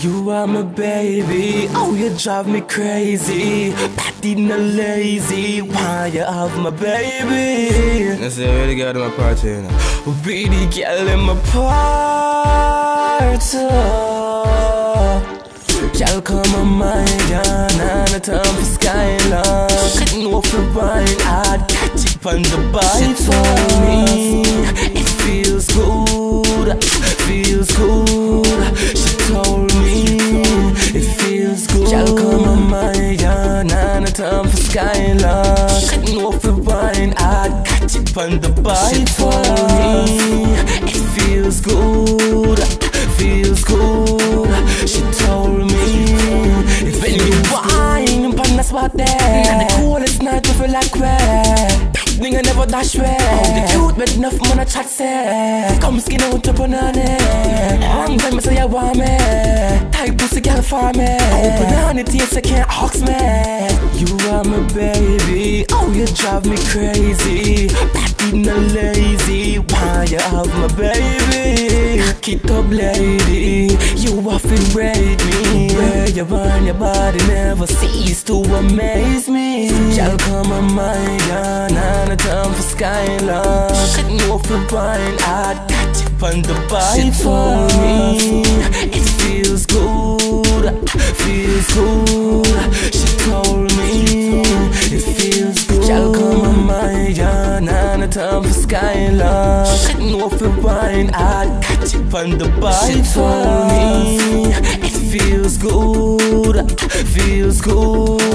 You are my baby, oh you drive me crazy. No lazy, why you have my baby? That's it, really got in my party you know. Be the girl in my party. Girl come on my gun, and the time for skyline Couldn't walk for wine, I'd catch it on the bike for me Girl, come on my and a time for. Couldn't walk for wine, I'd catch it on the bike for me. It feels good, feels good. She told me, if when you wine, upon the spot there, and the coolest night, we feel like where. Nigga never dash way. Oh, the cute, but enough man a chat say. Come skin out your banana. Long time I say I want me. Type pussy girl for me. Open banana taste, I can't ask me. You are my baby. Oh, you drive me crazy. Back in the lazy. Why you have my baby? Keep up, lady. You often rate me. Where you run your body never cease to amaze me. Y'all come on my gun the time for skyline Couldn't walk for wine, I'd catch it on the bike for me It Couldn't walk for wine, I'd catch it on the bike for me. It feels good, feels good